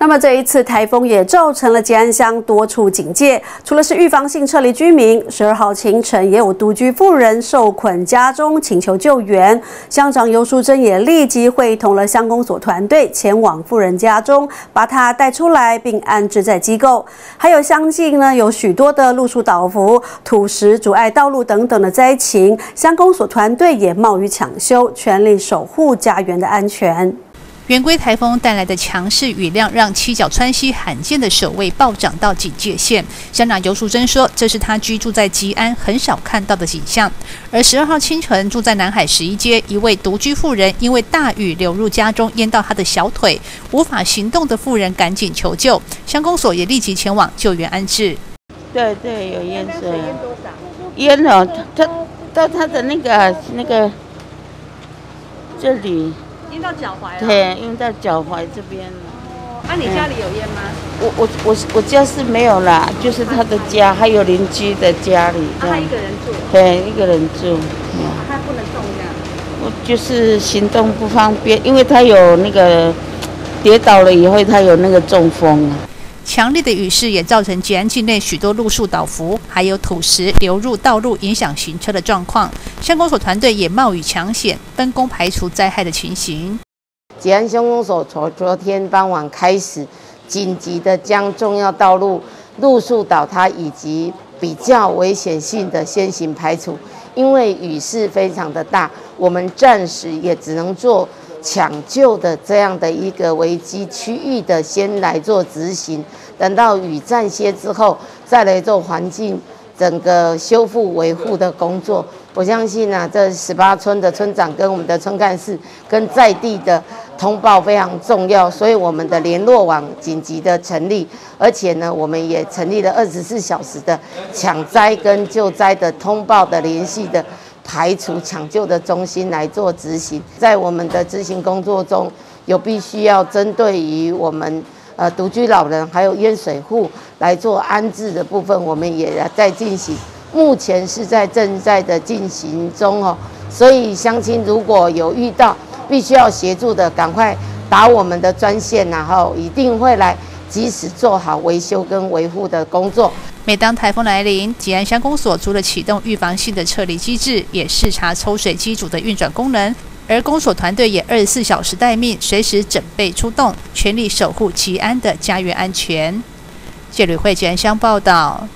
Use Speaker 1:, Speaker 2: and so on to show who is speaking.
Speaker 1: 那么这一次台风也造成了吉安乡多处警戒，除了是预防性撤离居民，十二号清晨也有独居妇人受困家中，请求救援。乡长尤淑珍也立即会同了乡公所团队前往妇人家中，把她带出来并安置在机构。还有相近呢，有许多的路树倒伏、土石阻碍道路等等的灾情，乡公所团队也冒雨抢修，全力守护家园的安全。
Speaker 2: 圆规台风带来的强势雨量，让七角川西罕见的水位暴涨到警戒线。乡长尤淑珍说：“这是他居住在吉安很少看到的景象。”而十二号清晨，住在南海十一街一位独居妇人，因为大雨流入家中，淹到她的小腿，无法行动的妇人赶紧求救，乡公所也立即前往救援安置。
Speaker 3: 对对，有淹水，淹了，他到他的那个那个这里。
Speaker 2: 淹到脚踝了。
Speaker 3: 对，淹到脚踝这边了。
Speaker 2: 哦，那你家里有烟吗？
Speaker 3: 我我我我家是没有啦，就是他的家，还有邻居的家里。
Speaker 2: 他一个人住。
Speaker 3: 对，一个人住。
Speaker 2: 他不能动这样。
Speaker 3: 我就是行动不方便，因为他有那个跌倒了以后，他有那个中风。
Speaker 2: 强烈的雨势也造成吉安境内许多路树倒伏，还有土石流入道路，影响行车的状况。乡公所团队也冒雨抢险，分工排除灾害的情形。
Speaker 3: 吉安乡公所从昨天傍晚开始，紧急的将重要道路路树倒塌以及比较危险性的先行排除。因为雨势非常的大，我们暂时也只能做。抢救的这样的一个危机区域的，先来做执行，等到雨暂歇之后，再来做环境整个修复维护的工作。我相信呢，这十八村的村长跟我们的村干事跟在地的通报非常重要，所以我们的联络网紧急的成立，而且呢，我们也成立了二十四小时的抢灾跟救灾的通报的联系的。排除抢救的中心来做执行，在我们的执行工作中有必须要针对于我们呃独居老人还有淹水户来做安置的部分，我们也在进行，目前是在正在的进行中哦。所以乡亲如果有遇到必须要协助的，赶快打我们的专线，然后一定会来及时做好维修跟维护的工作。
Speaker 2: 每当台风来临，吉安乡公所除了启动预防性的撤离机制，也视察抽水机组的运转功能。而公所团队也二十四小时待命，随时准备出动，全力守护吉安的家园安全。谢吕慧吉安乡报道。